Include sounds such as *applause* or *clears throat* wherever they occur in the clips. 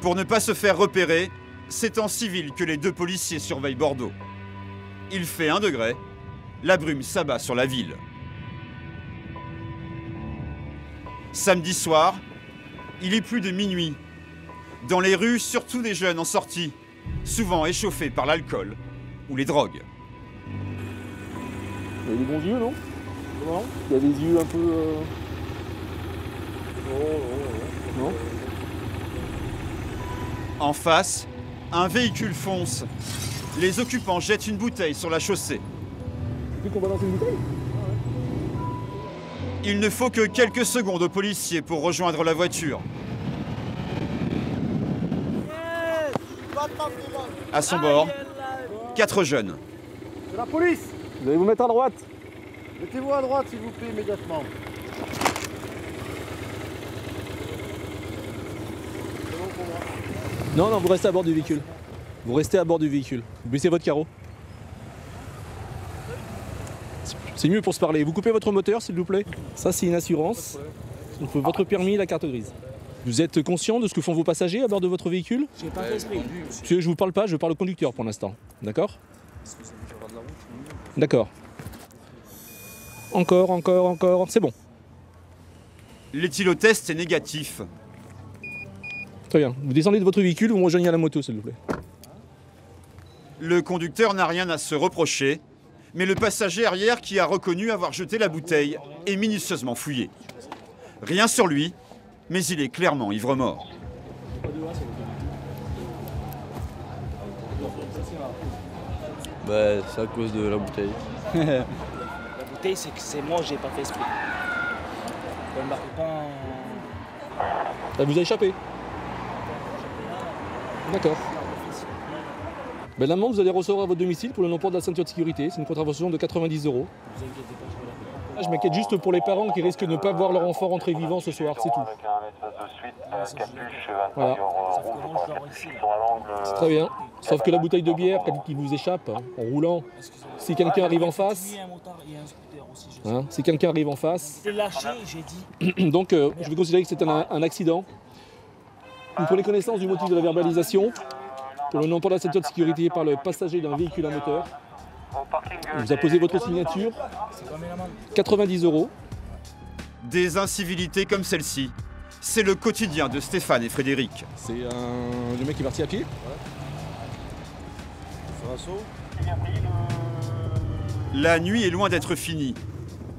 Pour ne pas se faire repérer, c'est en civil que les deux policiers surveillent Bordeaux. Il fait un degré, la brume s'abat sur la ville. Samedi soir, il est plus de minuit. Dans les rues, surtout des jeunes en sortie, souvent échauffés par l'alcool ou les drogues. Il y a des bons yeux, non? Non? Il y a des yeux un peu. euh, Non? En face, un véhicule fonce. Les occupants jettent une bouteille sur la chaussée. Tu qu'on balance une bouteille? Il ne faut que quelques secondes aux policiers pour rejoindre la voiture. À son bord, quatre jeunes. C'est la police Vous allez vous mettre à droite Mettez-vous à droite, s'il vous plaît, immédiatement. Non, non, vous restez à bord du véhicule. Vous restez à bord du véhicule. Vous baissez votre carreau. C'est mieux pour se parler. Vous coupez votre moteur, s'il vous plaît? Ça, c'est une assurance. Votre permis la carte grise. Vous êtes conscient de ce que font vos passagers à bord de votre véhicule? J'ai pas fait esprit. Monsieur, je vous parle pas, je parle au conducteur pour l'instant. D'accord? D'accord. Encore, encore, encore. C'est bon. L'éthylotest est négatif. Très bien. Vous descendez de votre véhicule, vous me rejoignez à la moto, s'il vous plaît. Le conducteur n'a rien à se reprocher, mais le passager arrière qui a reconnu avoir jeté la bouteille est minutieusement fouillé. Rien sur lui, mais il est clairement ivre-mort. Bah, c'est à cause de la bouteille. *laughs* La bouteille, c'est que c'est moi, j'ai pas fait esprit. Elle m'a pas Elle vous a échappé D'accord. Ben, L'amende, vous allez recevoir à votre domicile pour le non-port de la ceinture de sécurité. C'est une contravention de 90 euros. Vous inquiétez pas, je vais. Ah, m'inquiète juste pour les parents qui risquent de ne pas voir leur enfant rentrer vivant ce soir, c'est tout. Euh, capuche, Voilà. euh, euh, Très bien. Sauf que la bouteille de bière, il vous échappe hein, en roulant, Excusez-moi. si quelqu'un arrive en face, hein, si quelqu'un arrive en face, J'ai lâché, j'ai dit. *clears throat* donc euh, je vais considérer que c'est un, un accident. Vous prenez connaissance du motif de la verbalisation pour le non-port de la ceinture de sécurité par le passager d'un véhicule à moteur. On vous a posé votre signature, C'est combien l'amende 90 euros. Des incivilités comme celle-ci, c'est le quotidien de Stéphane et Frédéric. C'est un... le mec qui est parti à pied. La nuit est loin d'être finie.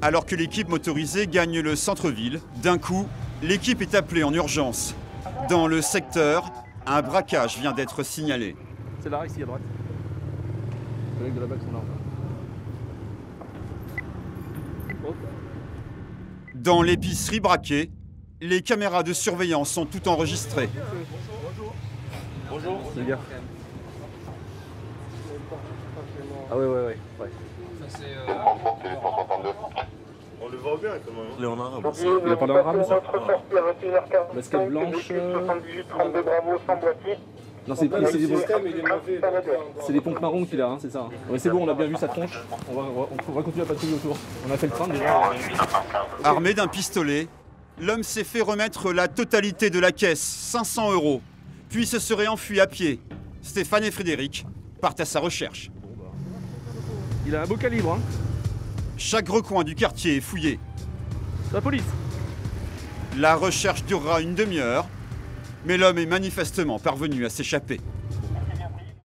Alors que l'équipe motorisée gagne le centre-ville, d'un coup, l'équipe est appelée en urgence. Dans le secteur, un braquage vient d'être signalé. C'est là, ici à droite. Les collègues de la BAC sont là. Dans l'épicerie braquée, les caméras de surveillance sont toutes enregistrées. Les gars. Ah ouais, ouais, ouais. ouais. Léonard, Il a parlé en rame, ça Basket blanche. euh, Non, c'est c'est des, c'est des pompes marron qu'il a, hein, c'est ça. hein. Ouais, c'est bon, on a bien vu sa tronche. On va, on va- on va continuer à patrouiller autour. On a fait le train déjà. Armé d'un pistolet, l'homme s'est fait remettre la totalité de la caisse, 500 euros, puis se serait enfui à pied. Stéphane et Frédéric partent à sa recherche. Il a un beau calibre, hein. Chaque recoin du quartier est fouillé. La police. La recherche durera une demi-heure, mais l'homme est manifestement parvenu à s'échapper.